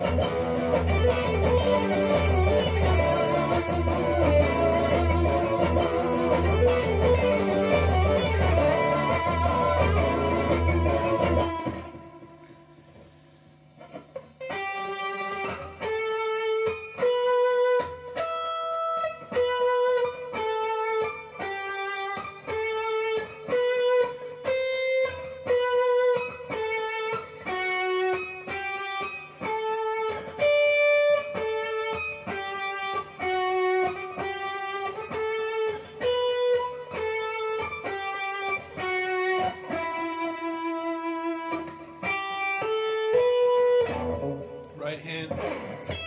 Música Right hand.